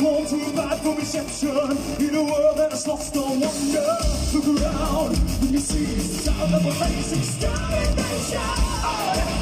born to provide for reception in a world that has lost all wonder. Look around when you see the sound of a. I have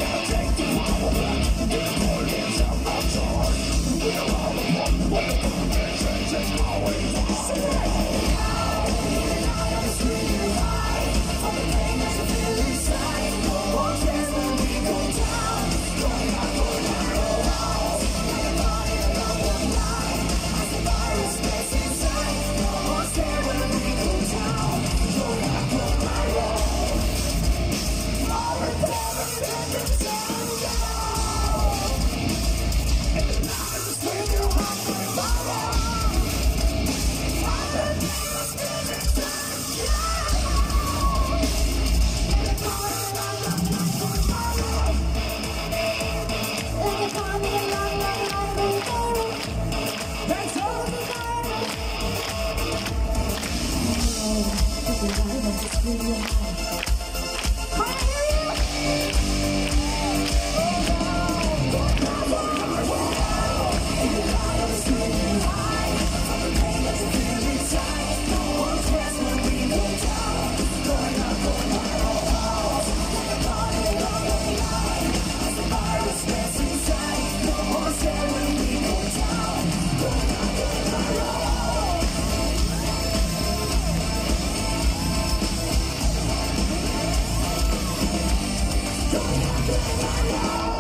Yeah.